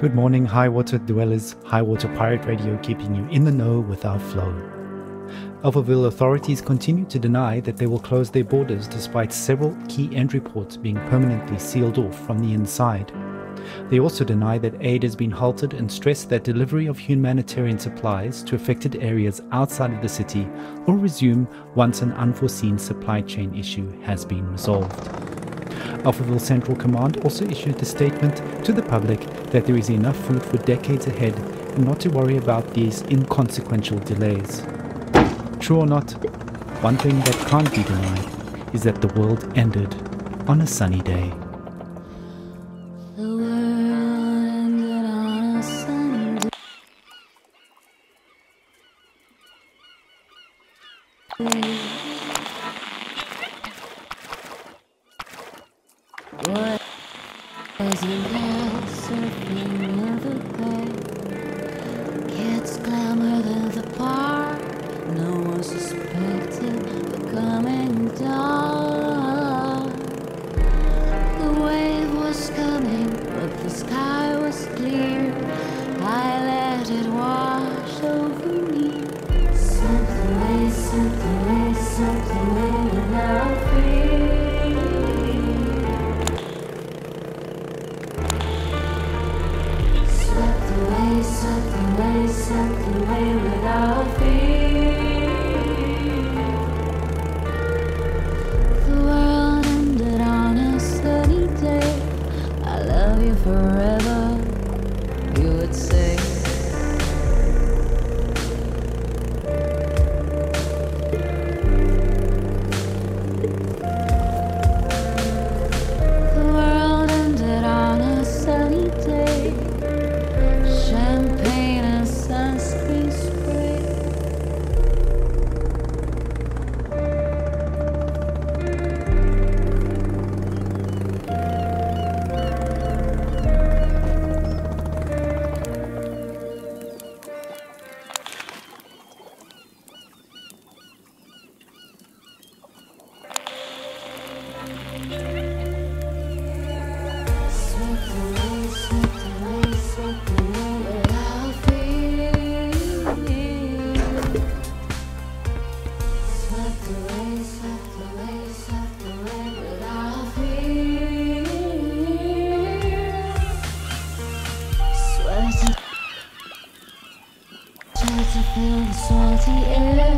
Good morning, high water dwellers. Highwater Pirate Radio keeping you in the know with our flow. Alphaville authorities continue to deny that they will close their borders despite several key entry ports being permanently sealed off from the inside. They also deny that aid has been halted and stress that delivery of humanitarian supplies to affected areas outside of the city will resume once an unforeseen supply chain issue has been resolved. Alphaville Central Command also issued a statement to the public that there is enough food for decades ahead and not to worry about these inconsequential delays. True or not, one thing that can't be denied is that the world ended on a sunny day. Forever, feel the salty air.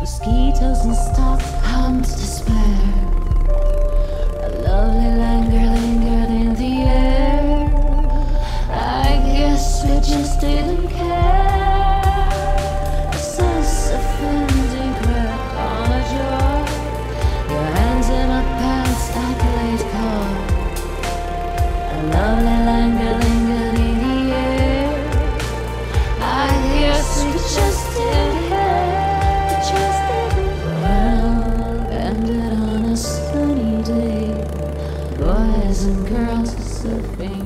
Mosquitoes and stop hunt despair. and girls are surfing.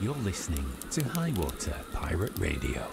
You're listening to Highwater Pirate Radio.